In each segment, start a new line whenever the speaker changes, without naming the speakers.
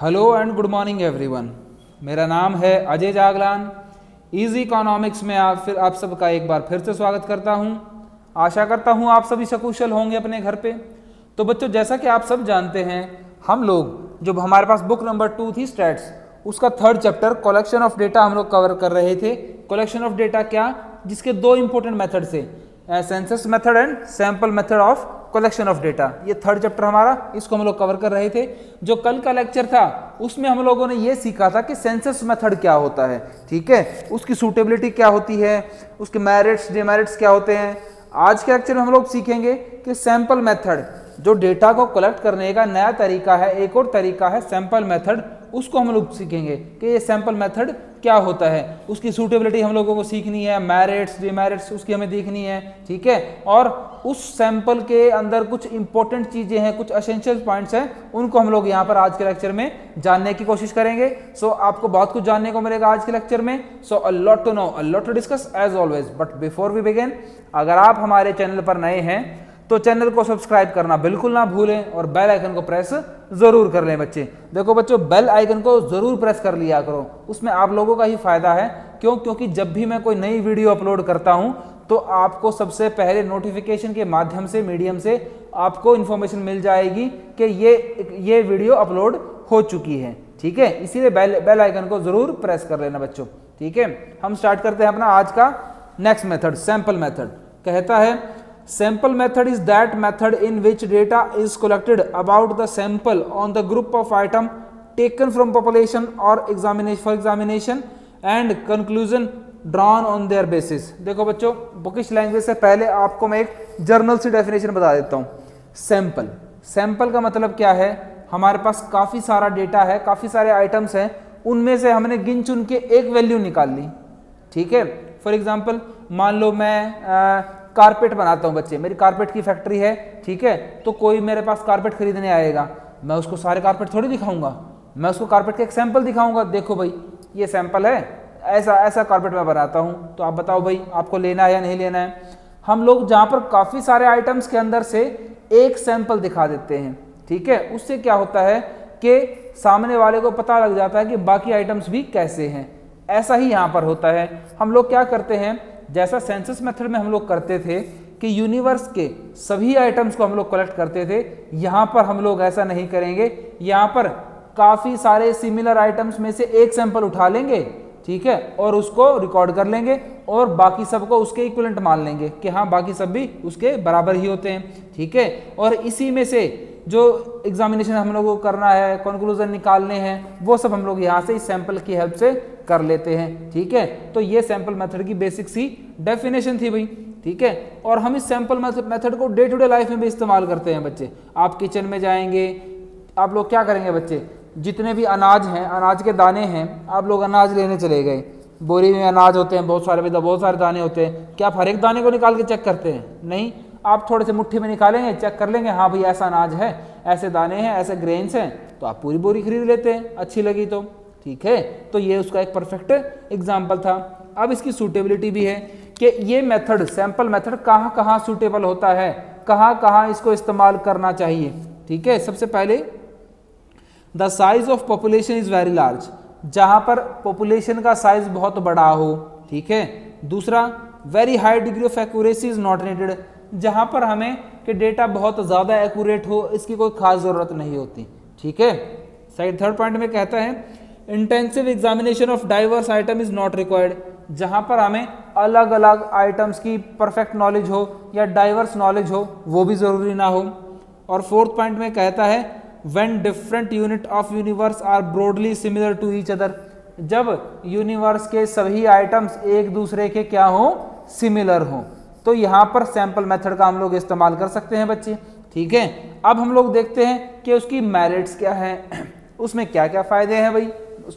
Hello and good morning everyone मेरा नाम है अजय जागलान। इजी इकोनॉमिक्स में आप फिर आप सबका एक बार फिर से स्वागत करता हूँ। आशा करता हूँ आप सभी सकुशल होंगे अपने घर पे। तो बच्चों, जैसा कि आप सब जानते हैं, हम लोग जो हमारे पास बुक नंबर टू थी स्टैट्स उसका third chapter collection of data हम लोग कवर कर रहे थे। कलेक्शन ऑफ़ डेटा क्या? जिसके दो इंपॉर्टेंट मेथड से census method and sample method of collection of data ये थर्ड चैप्टर हमारा, इसको हम लोग कवर कर रहे थे। जो कल का लेक्चर था, उसमें हम लोगों ने ये सीखा था कि सेंसस मेथड क्या होता है, ठीक है? उसकी सूटेबिलिटी क्या होती है? उसके मेरिट्स डिमेरिट्स क्या होते हैं? आज के लेक्चर में हम लोग सीखेंगे कि सैंपल मेथड जो डेटा को कलेक्ट करने का नया तरीका है, एक और तरीका है सैंपल मेथड उसको हम लोग सीखेंगे कि ये सैंपल मेथड क्या होता है। उसकी सूटेबिलिटी हम लोगों को सीखनी है मैरिट्स डिमेरिट्स उसकी हमें देखनी है ठीक है? और उस सैंपल के अंदर कुछ इंपॉर्टेंट चीज़ें हैं कुछ असेंशियल पॉइंट्स हैं उनको हम लोग यहाँ पर आज के लेक्चर में जानने की कोशिश करेंगे। सो so, आपको बहुत कुछ जानने को मिलेगा आज के लेक्चर में। So a lot to know a lot to discuss as always but before we begin अगर आप हमारे चैनल पर नए हैं तो चैनल को सब्सक्राइब करना बिल्कुल ना भूलें और बेल आइकन को प्रेस ज़रूर कर लें बच्चे। देखो बच्चों, बेल आइकन को ज़रूर प्रेस कर लिया करो। उसमें आप लोगों का ही फ़ायदा है। क्यों? क्योंकि जब भी मैं कोई नई वीडियो अपलोड करता हूँ तो आपको सबसे पहले नोटिफिकेशन के माध्यम से मीडियम से आपको इन्फॉर्मेशन मिल जाएगी कि ये ये वीडियो अपलोड हो चुकी है। ठीक है? इसीलिए बेल बेल आइकन को ज़रूर प्रेस कर लेना बच्चों। ठीक है? हम स्टार्ट करते हैं अपना आज का नेक्स्ट मेथड सैंपल मेथड कहता है sample method is that method in which data is collected about the sample on the group of item taken from population और examination for examination and conclusion drawn on their basis देखो बच्चों bookish language से पहले आपको मैं एक journal सी definition बता देता हूँ. सैंपल सैंपल का मतलब क्या है? हमारे पास काफ़ी सारा डेटा है, काफ़ी सारे आइटम्स हैं, उनमें से हमने गिन चुन के एक वैल्यू निकाल ली. ठीक है? फॉर एग्ज़ाम्पल मान लो मैं कारपेट बनाता हूँ बच्चे। मेरी कारपेट की फैक्ट्री है, ठीक है? तो कोई मेरे पास कारपेट खरीदने आएगा। मैं उसको सारे कारपेट थोड़ी दिखाऊँगा। मैं उसको कारपेट का एक सैंपल दिखाऊँगा। देखो भाई, ये सैंपल है। ऐसा ऐसा कारपेट मैं बनाता हूँ। तो आप बताओ भाई, आपको लेना है या नहीं लेना है? हम लोग जहाँ पर काफ़ी सारे आइटम्स के अंदर से एक सैंपल दिखा देते हैं, ठीक है? उससे क्या होता है कि सामने वाले को पता लग जाता है कि बाकी आइटम्स भी कैसे हैं। ऐसा ही यहाँ पर होता है। हम लोग क्या करते हैं जैसा सेंसस मेथड में हम लोग करते थे कि यूनिवर्स के सभी आइटम्स को हम लोग कलेक्ट करते थे, यहाँ पर हम लोग ऐसा नहीं करेंगे। यहाँ पर काफ़ी सारे सिमिलर आइटम्स में से एक सैंपल उठा लेंगे, ठीक है, और उसको रिकॉर्ड कर लेंगे और बाकी सबको उसके इक्वलेंट मान लेंगे कि हाँ बाकी सब भी उसके बराबर ही होते हैं, ठीक है। और इसी में से जो एग्जामिनेशन हम लोगों को करना है कंक्लूजन निकालने हैं, वो सब हम लोग यहाँ से इस सैंपल की हेल्प से कर लेते हैं, ठीक है? तो ये सैंपल मेथड की बेसिक सी डेफिनेशन थी भाई, ठीक है? और हम इस सैंपल मेथड को डे टू डे लाइफ में भी इस्तेमाल करते हैं बच्चे। आप किचन में जाएँगे, आप लोग क्या करेंगे बच्चे? जितने भी अनाज हैं, अनाज के दाने हैं, आप लोग अनाज लेने चले गए। बोरी में अनाज होते हैं, बहुत सारे बहुत सारे दाने होते हैं। क्या आप हर एक दाने को निकाल के चेक करते हैं? नहीं। आप थोड़े से मुट्ठी में निकालेंगे चेक कर लेंगे हाँ भाई ऐसा अनाज है, ऐसे दाने हैं, ऐसे ग्रेन्स हैं तो आप पूरी बोरी खरीद लेते हैं, अच्छी लगी तो। ठीक है? तो ये उसका एक परफेक्ट एग्ज़ाम्पल था। अब इसकी सूटेबिलिटी भी है कि ये मेथड सैंपल मेथड कहाँ कहाँ सूटेबल होता है? कहाँ कहाँ इसको इस्तेमाल करना चाहिए? ठीक है? सबसे पहले the size of population is very large जहाँ पर पॉपुलेशन का साइज़ बहुत बड़ा हो, ठीक है? दूसरा very high degree of accuracy is not needed जहाँ पर हमें कि डेटा बहुत ज़्यादा एक्यूरेट हो, इसकी कोई खास ज़रूरत नहीं होती, ठीक है? साइड थर्ड पॉइंट में कहता है intensive examination of diverse item is not required जहाँ पर हमें अलग अलग आइटम्स की परफेक्ट नॉलेज हो या डाइवर्स नॉलेज हो, वो भी ज़रूरी ना हो। और फोर्थ पॉइंट में कहता है when different unit of universe are broadly similar to each other जब यूनिवर्स के सभी आइटम्स एक दूसरे के क्या हो? सिमिलर हो। तो यहाँ पर सैंपल मेथड का हम लोग इस्तेमाल कर सकते हैं बच्चे, ठीक है? अब हम लोग देखते हैं कि उसकी मेरिट्स क्या है, उसमें क्या क्या फ़ायदे हैं भाई।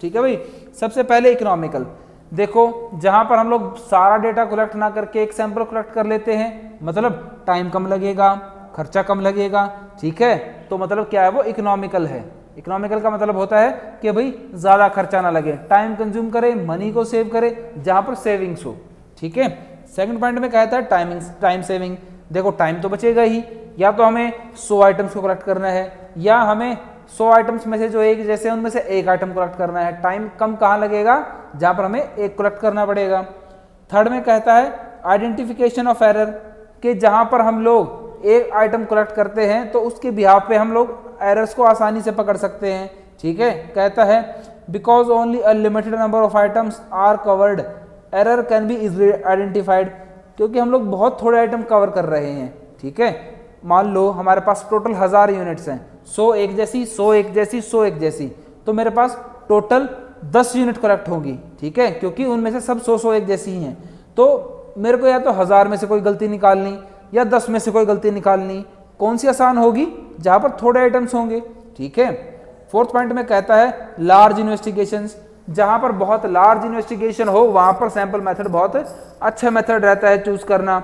ठीक है भाई? सबसे पहले इकोनॉमिकल देखो, जहाँ पर हम लोग सारा डेटा कलेक्ट ना करके एक सैंपल कलेक्ट कर लेते हैं मतलब टाइम कम लगेगा, खर्चा कम लगेगा, ठीक है? तो मतलब क्या है वो? इकोनॉमिकल है। इकोनॉमिकल का मतलब होता है कि भाई, ज़्यादा खर्चा ना लगे। टाइम कंज्यूम करे मनी को सेव करे, जहाँ पर सेविंग्स हो, ठीक है? सेकंड पॉइंट में कहता है टाइमिंग टाइम सेविंग देखो टाइम तो बचेगा ही। या तो हमें 100 आइटम्स को कलेक्ट करना है, या हमें सौ आइटम्स में से जो एक, जैसे उनमें से एक आइटम कलेक्ट करना है। टाइम कम कहाँ लगेगा? जहाँ पर हमें एक कलेक्ट करना पड़ेगा। थर्ड में कहता है आइडेंटिफिकेशन ऑफ़ एरर कि जहाँ पर हम लोग एक आइटम कलेक्ट करते हैं तो उसके बिहाव पे हम लोग एरर्स को आसानी से पकड़ सकते हैं। ठीक है? कहता है because only a limited number of items are covered error can be easily identified क्योंकि हम लोग बहुत थोड़े आइटम कवर कर रहे हैं। ठीक है? मान लो हमारे पास टोटल हज़ार यूनिट्स हैं, सौ एक जैसी, सौ एक जैसी, सौ एक जैसी तो मेरे पास टोटल दस यूनिट कलेक्ट होगी, ठीक है? क्योंकि उनमें से सब सौ सौ एक जैसी ही हैं। तो मेरे को या तो हज़ार में से कोई गलती निकालनी, या दस में से कोई गलती निकालनी, कौन सी आसान होगी? जहाँ पर थोड़े आइटम्स होंगे, ठीक है? फोर्थ पॉइंट में कहता है लार्ज इन्वेस्टिगेशन जहाँ पर बहुत लार्ज इन्वेस्टिगेशन हो, वहाँ पर सैंपल मेथड बहुत अच्छा मेथड रहता है चूज़ करना।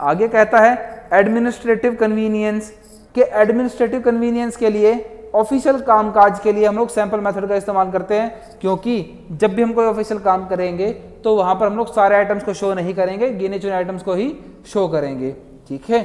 आगे कहता है एडमिनिस्ट्रेटिव कन्वीनियंस के एडमिनिस्ट्रेटिव कन्वीनियंस के लिए ऑफिशियल कामकाज के लिए हम लोग सैंपल मेथड का इस्तेमाल करते हैं, क्योंकि जब भी हम कोई ऑफिशियल काम करेंगे तो वहाँ पर हम लोग सारे आइटम्स को शो नहीं करेंगे गिने चुने आइटम्स को ही शो करेंगे। ठीक है?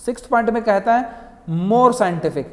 सिक्स पॉइंट में कहता है मोर साइंटिफिक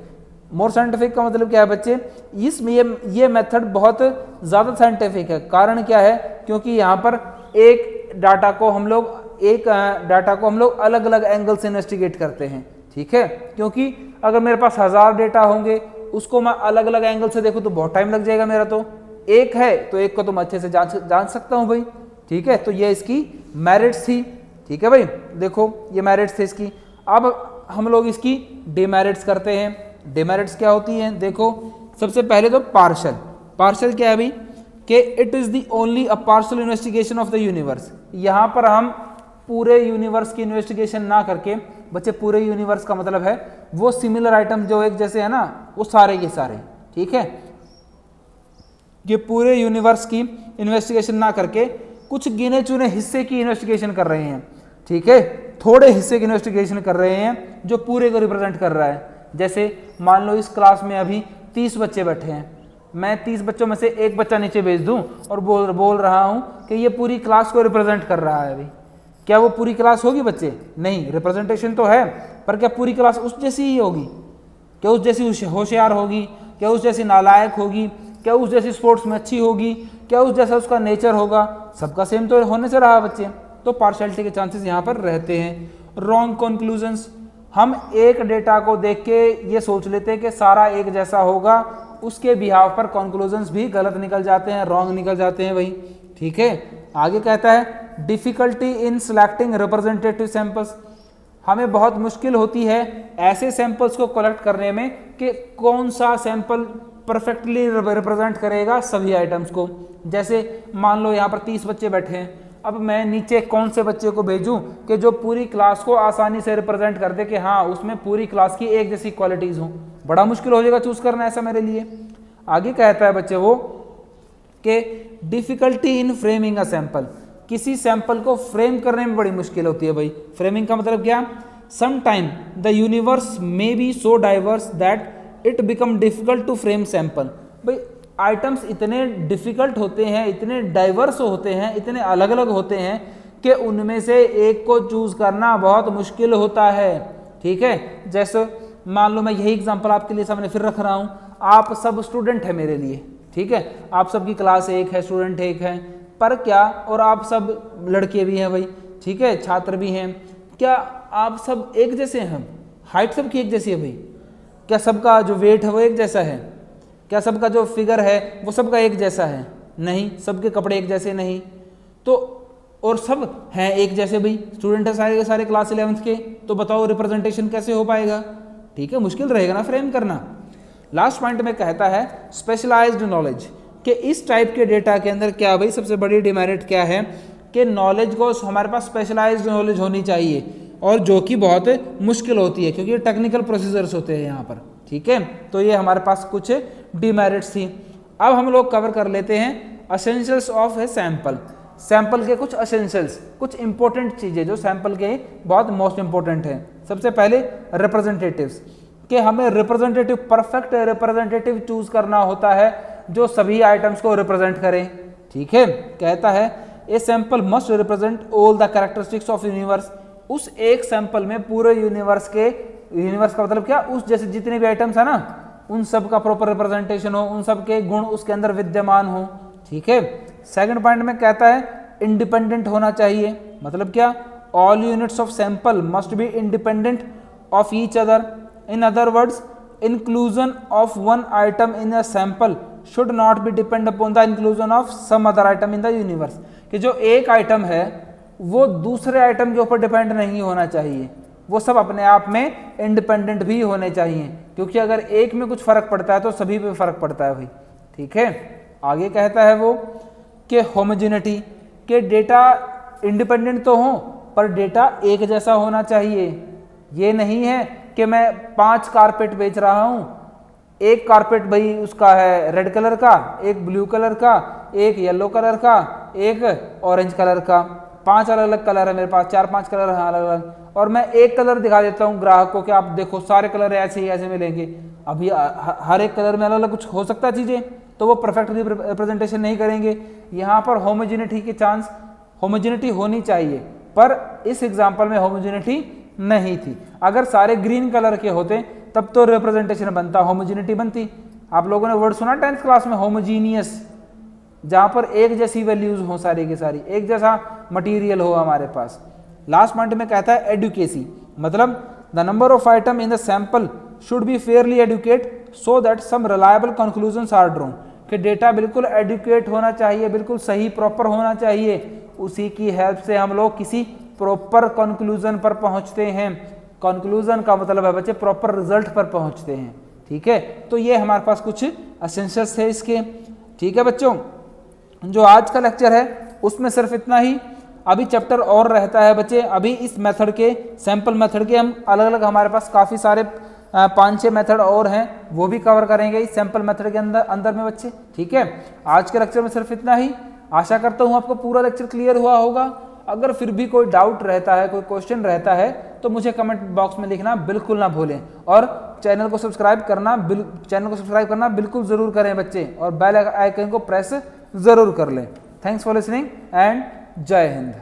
मोर साइंटिफिक का मतलब क्या है बच्चे? इसमें ये ये मेथड बहुत ज़्यादा साइंटिफिक है। कारण क्या है? क्योंकि यहाँ पर एक डाटा को हम लोग एक डाटा को हम लोग अलग अलग एंगल से इन्वेस्टिगेट करते हैं, ठीक है? क्योंकि अगर मेरे पास हज़ार डेटा होंगे, उसको मैं अलग अलग एंगल से देखूँ तो बहुत टाइम लग जाएगा मेरा तो। एक है तो एक को तो मैं अच्छे से जान जान सकता हूँ भाई, ठीक है? तो ये इसकी मेरिट्स थी, ठीक है भाई? देखो, ये मेरिट्स थे इसकी। अब हम लोग इसकी डिमेरिट्स करते हैं। डिमेरिट्स क्या होती हैं? देखो, सबसे पहले तो पार्शल पार्शल क्या है भाई? कि it is the only a partial investigation of the universe यहाँ पर हम पूरे यूनिवर्स की इन्वेस्टिगेशन ना करके, बच्चे, पूरे यूनिवर्स का मतलब है, वो सिमिलर आइटम जो एक जैसे है ना, वो सारे के सारे, ठीक है? ये पूरे यूनिवर्स की इन्वेस्टिगेशन ना करके, कुछ गिने चुने हिस्से की इन्वेस्टिगेशन कर रहे हैं, ठीक है? थोड़े हिस्से की इन्वेस्टिगेशन कर रहे हैं, जो पूरे को रिप्रेजेंट कर रहा है। जैसे, मान लो इस क्लास में अभी तीस बच्चे बैठे हैं, मैं तीस बच्चों में से एक बच्चा नीचे भेज दूँ और बोल बोल रहा हूँ कि ये पूरी क्लास को रिप्रेजेंट कर रहा है अभी। क्या वो पूरी क्लास होगी बच्चे? नहीं रिप्रेजेंटेशन तो है, पर क्या पूरी क्लास उस जैसी ही होगी? क्या उस जैसी होशियार होगी? क्या उस जैसी नालायक होगी? क्या उस जैसी स्पोर्ट्स में अच्छी होगी? क्या उस जैसा उसका नेचर होगा? सबका सेम तो होने से रहा बच्चे। तो पार्शलिटी के चांसेस यहाँ पर रहते हैं। रॉन्ग कंक्लूजन्स हम एक डेटा को देख के ये सोच लेते हैं कि सारा एक जैसा होगा, उसके बिहाव पर कंक्लूजन्स भी गलत निकल जाते हैं रॉन्ग निकल जाते हैं वही ठीक है? आगे कहता है difficulty in selecting representative samples हमें बहुत मुश्किल होती है ऐसे सैंपल्स को कलेक्ट करने में कि कौन सा सैंपल परफेक्टली रिप्रेजेंट करेगा सभी आइटम्स को। जैसे मान लो यहाँ पर तीस बच्चे बैठे हैं। अब मैं नीचे कौन से बच्चे को भेजूं कि जो पूरी क्लास को आसानी से रिप्रेजेंट कर दे कि हाँ उसमें पूरी क्लास की एक जैसी क्वालिटीज़ हो। बड़ा मुश्किल हो जाएगा चूज़ करना ऐसा मेरे लिए। आगे कहता है बच्चे वो कि difficulty in framing a sample किसी सैंपल को फ्रेम करने में बड़ी मुश्किल होती है भाई। फ्रेमिंग का मतलब क्या? Some time the universe may be so diverse that it become difficult to frame sample भाई आइटम्स इतने डिफ़िकल्ट होते हैं, इतने डाइवर्स होते हैं, इतने अलग अलग होते हैं कि उनमें से एक को चूज़ करना बहुत मुश्किल होता है। ठीक है? जैसे मान लो मैं यही एग्जांपल आपके लिए सामने फिर रख रहा हूँ। आप सब स्टूडेंट हैं मेरे लिए। ठीक है? आप सबकी क्लास एक है स्टूडेंट एक है। पर क्या? और आप सब लड़के भी हैं भाई, ठीक है? छात्र भी हैं। क्या आप सब एक जैसे हैं? हाइट सबकी एक जैसी है भाई? क्या सबका जो वेट है वो एक जैसा है? क्या सबका जो फिगर है वो सबका एक जैसा है? नहीं, सबके कपड़े एक जैसे नहीं। तो और सब हैं एक जैसे भाई? स्टूडेंट है सारे के सारे क्लास इलेवंथ के तो बताओ रिप्रेजेंटेशन कैसे हो पाएगा? ठीक है? मुश्किल रहेगा ना फ्रेम करना। लास्ट पॉइंट में कहता है स्पेशलाइज्ड नॉलेज कि इस टाइप के डेटा के अंदर क्या भाई सबसे बड़ी डिमेरिट क्या है? कि नॉलेज को हमारे पास स्पेशलाइज्ड नॉलेज होनी चाहिए, और जो कि बहुत मुश्किल होती है, क्योंकि टेक्निकल प्रोसीजर्स होते हैं यहाँ पर, ठीक है? तो ये हमारे पास कुछ डिमेरिट्स थी। अब हम लोग कवर कर लेते हैं essentials of a sample sample के कुछ असेंशियल्स कुछ इंपॉर्टेंट चीज़ें, जो सैंपल के बहुत मोस्ट इंपॉर्टेंट हैं। सबसे पहले रिप्रेजेंटेटिव्स कि हमें रिप्रेजेंटेटिव परफेक्ट रिप्रेजेंटेटिव चूज़ करना होता है जो सभी आइटम्स को रिप्रेजेंट करें। ठीक है? कहता है a sample must represent all the characteristics of universe उस एक सैंपल में पूरे यूनिवर्स के यूनिवर्स का मतलब क्या? उस जैसे जितने भी आइटम्स है ना, उन सब का प्रॉपर रिप्रेजेंटेशन हो, उन सब के गुण उसके अंदर विद्यमान हो। ठीक है? सेकंड पॉइंट में कहता है इंडिपेंडेंट होना चाहिए। मतलब क्या? All units of sample must be independent of each other in other words inclusion of one item in a sample should not be depend upon the inclusion of some other item in the universe कि जो एक item है, वो दूसरे item के ऊपर depend नहीं होना चाहिए। वो सब अपने आप में इंडिपेंडेंट भी होने चाहिए। क्योंकि अगर एक में कुछ फ़र्क पड़ता है तो सभी पे फ़र्क पड़ता है भाई। ठीक है? आगे कहता है वो कि होमोजिनिटी के डेटा इंडिपेंडेंट तो हो, पर डेटा एक जैसा होना चाहिए। ये नहीं है कि मैं पाँच कारपेट बेच रहा हूँ। एक कारपेट भाई उसका है रेड कलर का, एक ब्लू कलर का, एक येलो कलर का, एक ऑरेंज कलर का। पाँच अलग अलग कलर है मेरे पास, चार पाँच कलर है अलग अलग और मैं एक कलर दिखा देता हूँ ग्राहक को कि आप देखो, सारे कलर ऐसे ही, ऐसे मिलेंगे। अभी हर एक कलर में अलग अलग कुछ हो सकता है चीज़ें तो वो परफेक्ट रिप्रेजेंटेशन नहीं करेंगे। यहाँ पर होमोजिनिटी के चांस, होमोजिनिटी होनी चाहिए। पर इस एग्ज़ाम्पल में होमोजिनिटी नहीं थी। अगर सारे ग्रीन कलर के होते, तब तो रिप्रेजेंटेशन बनता होमोजिनिटी बनती। आप लोगों ने वर्ड सुना टेंथ क्लास में होमोजीनियस जहाँ पर एक जैसी वैल्यूज़ हो सारी की सारी, एक जैसा मटेरियल हो हमारे पास। लास्ट पॉइंट में कहता है एडुकेसी मतलब the number of item in the sample should be fairly adequate so that some reliable conclusion are drawn कि डेटा बिल्कुल एडुकेट होना चाहिए, बिल्कुल सही प्रॉपर होना चाहिए। उसी की हेल्प से हम लोग किसी प्रॉपर कंक्लूजन पर पहुँचते हैं। कंक्लूजन का मतलब है बच्चे प्रॉपर रिज़ल्ट पर पहुँचते हैं। ठीक है? तो ये हमारे पास कुछ असेंशियल्स है इसके। ठीक है बच्चों? जो आज का लेक्चर है, उसमें सिर्फ़ इतना ही। अभी चैप्टर और रहता है बच्चे। अभी इस मेथड के सैंपल मेथड के हम अलग अलग हमारे पास काफ़ी सारे पाँच छः मेथड और हैं। वो भी कवर करेंगे इस सैंपल मेथड के अंदर अंदर में बच्चे। ठीक है? आज के लेक्चर में सिर्फ़ इतना ही। आशा करता हूँ आपको पूरा लेक्चर क्लियर हुआ होगा। अगर फिर भी कोई डाउट रहता है, कोई क्वेश्चन रहता है तो मुझे कमेंट बॉक्स में लिखना, बिल्कुल ना भूलें। और चैनल को सब्सक्राइब करना चैनल को सब्सक्राइब करना बिल्कुल ज़रूर करें बच्चे, और बेल आइकन को प्रेस ज़रूर कर लें। थैंक्स फॉर लिसनिंग एंड जय हिंद।